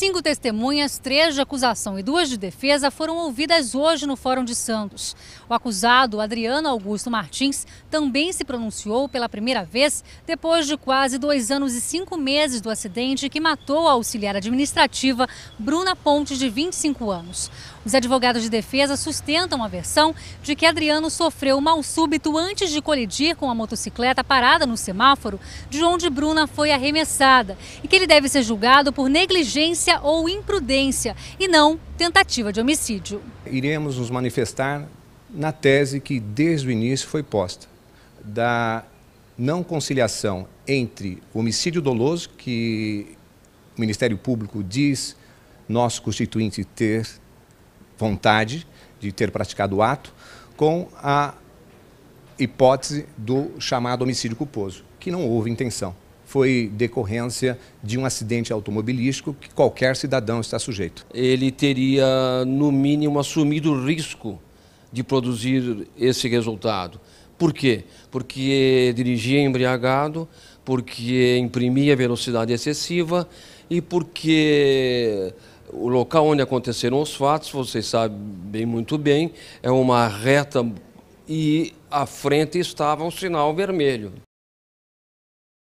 Cinco testemunhas, três de acusação e duas de defesa, foram ouvidas hoje no Fórum de Santos. O acusado, Adriano Augusto Martins, também se pronunciou pela primeira vez depois de quase dois anos e cinco meses do acidente que matou a auxiliar administrativa Bruna Ponte, de 25 anos. Os advogados de defesa sustentam a versão de que Adriano sofreu mal súbito antes de colidir com a motocicleta parada no semáforo, de onde Bruna foi arremessada, e que ele deve ser julgado por negligência ou imprudência e não tentativa de homicídio. Iremos nos manifestar na tese que desde o início foi posta da não conciliação entre homicídio doloso, que o Ministério Público diz nosso constituinte ter vontade de ter praticado o ato, com a hipótese do chamado homicídio culposo, que não houve intenção. Foi decorrência de um acidente automobilístico que qualquer cidadão está sujeito. Ele teria, no mínimo, assumido o risco de produzir esse resultado. Por quê? Porque dirigia embriagado, porque imprimia velocidade excessiva e porque o local onde aconteceram os fatos, vocês sabem muito bem, é uma reta e à frente estava um sinal vermelho.